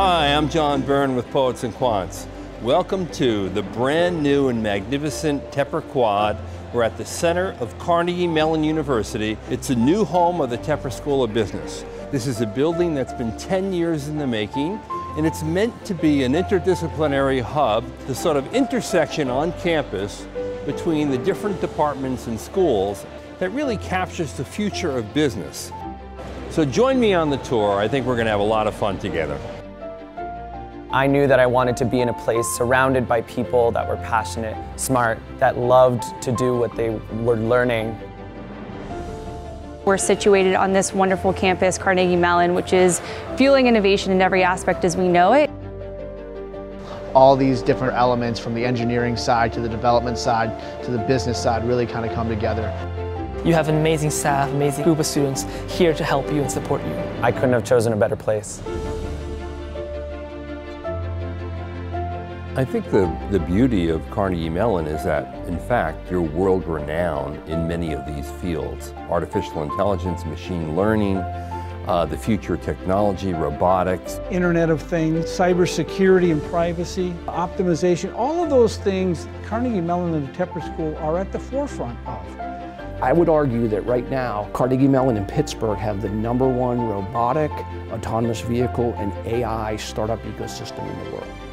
Hi, I'm John Byrne with Poets and Quants. Welcome to the brand new and magnificent Tepper Quad. We're at the center of Carnegie Mellon University. It's a new home of the Tepper School of Business. This is a building that's been 10 years in the making, and it's meant to be an interdisciplinary hub, the sort of intersection on campus between the different departments and schools that really captures the future of business. So join me on the tour. I think we're going to have a lot of fun together. I knew that I wanted to be in a place surrounded by people that were passionate, smart, that loved to do what they were learning. We're situated on this wonderful campus, Carnegie Mellon, which is fueling innovation in every aspect as we know it. All these different elements from the engineering side to the development side to the business side really kind of come together. You have an amazing staff, amazing group of students here to help you and support you. I couldn't have chosen a better place. I think the, the beauty of Carnegie Mellon is that, in fact, you're world renowned in many of these fields. Artificial intelligence, machine learning, uh, the future technology, robotics. Internet of Things, cybersecurity and privacy, optimization, all of those things Carnegie Mellon and the Tepper School are at the forefront of. I would argue that right now, Carnegie Mellon and Pittsburgh have the number one robotic, autonomous vehicle, and AI startup ecosystem in the world.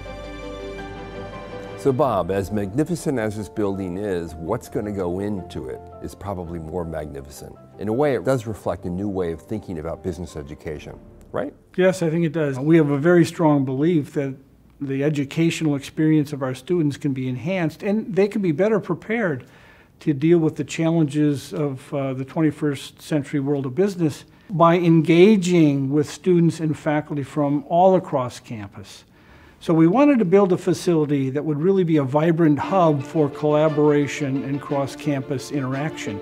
So Bob, as magnificent as this building is, what's going to go into it is probably more magnificent. In a way, it does reflect a new way of thinking about business education, right? Yes, I think it does. We have a very strong belief that the educational experience of our students can be enhanced and they can be better prepared to deal with the challenges of uh, the 21st century world of business by engaging with students and faculty from all across campus. So we wanted to build a facility that would really be a vibrant hub for collaboration and cross-campus interaction.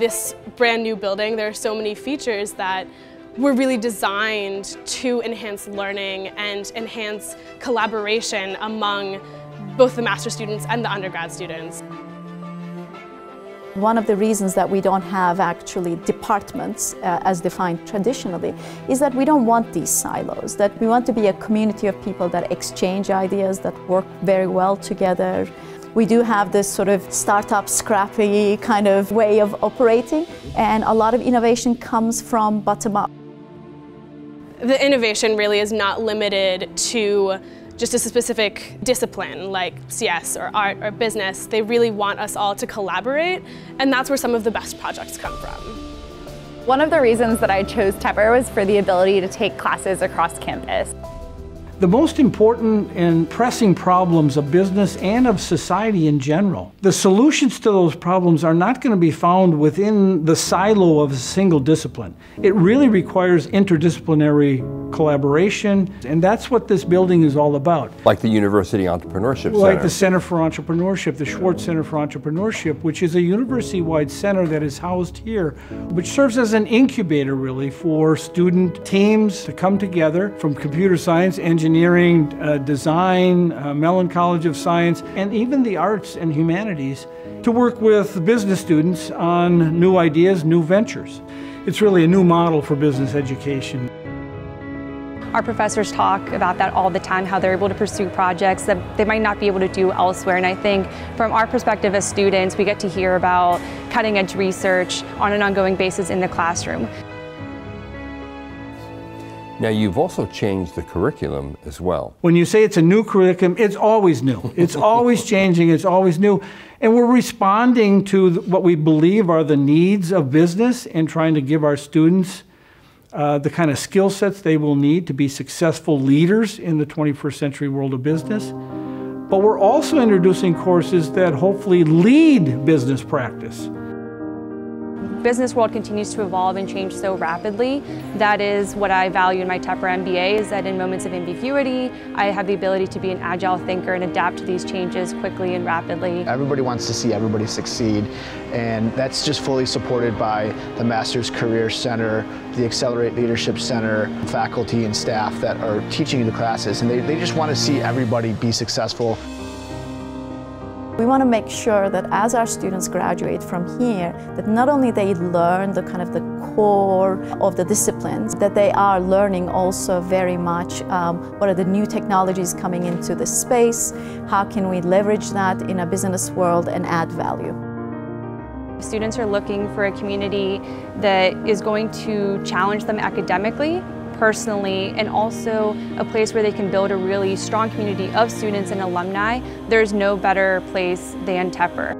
This brand new building, there are so many features that were really designed to enhance learning and enhance collaboration among both the master students and the undergrad students. One of the reasons that we don't have actually departments uh, as defined traditionally is that we don't want these silos, that we want to be a community of people that exchange ideas, that work very well together. We do have this sort of startup, scrappy kind of way of operating, and a lot of innovation comes from bottom up. The innovation really is not limited to just a specific discipline like CS or art or business. They really want us all to collaborate, and that's where some of the best projects come from. One of the reasons that I chose Tepper was for the ability to take classes across campus. The most important and pressing problems of business and of society in general, the solutions to those problems are not going to be found within the silo of a single discipline. It really requires interdisciplinary collaboration, and that's what this building is all about. Like the University Entrepreneurship Center. Like the Center for Entrepreneurship, the Swartz Center for Entrepreneurship, which is a university-wide center that is housed here, which serves as an incubator really for student teams to come together from computer science, engineering, engineering, uh, design, uh, Mellon College of Science, and even the arts and humanities to work with business students on new ideas, new ventures. It's really a new model for business education. Our professors talk about that all the time, how they're able to pursue projects that they might not be able to do elsewhere. And I think from our perspective as students, we get to hear about cutting edge research on an ongoing basis in the classroom. Now, you've also changed the curriculum as well. When you say it's a new curriculum, it's always new. It's always changing, it's always new. And we're responding to what we believe are the needs of business and trying to give our students uh, the kind of skill sets they will need to be successful leaders in the 21st century world of business. But we're also introducing courses that hopefully lead business practice business world continues to evolve and change so rapidly. That is what I value in my Tepper MBA is that in moments of ambiguity, I have the ability to be an agile thinker and adapt to these changes quickly and rapidly. Everybody wants to see everybody succeed and that's just fully supported by the Masters Career Center, the Accelerate Leadership Center, faculty and staff that are teaching the classes and they, they just want to see everybody be successful. We want to make sure that as our students graduate from here, that not only they learn the kind of the core of the disciplines, that they are learning also very much um, what are the new technologies coming into the space, how can we leverage that in a business world and add value. Students are looking for a community that is going to challenge them academically, personally, and also a place where they can build a really strong community of students and alumni. There's no better place than Tepper.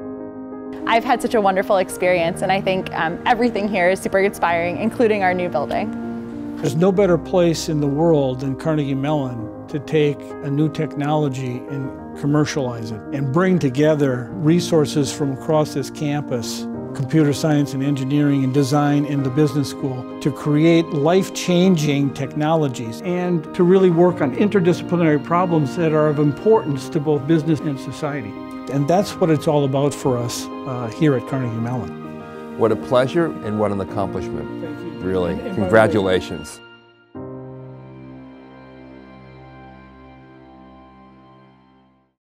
I've had such a wonderful experience and I think um, everything here is super inspiring, including our new building. There's no better place in the world than Carnegie Mellon to take a new technology and commercialize it and bring together resources from across this campus computer science and engineering and design in the business school to create life-changing technologies and to really work on interdisciplinary problems that are of importance to both business and society. And that's what it's all about for us uh, here at Carnegie Mellon. What a pleasure and what an accomplishment. Thank you. Really, And- and by the way- congratulations.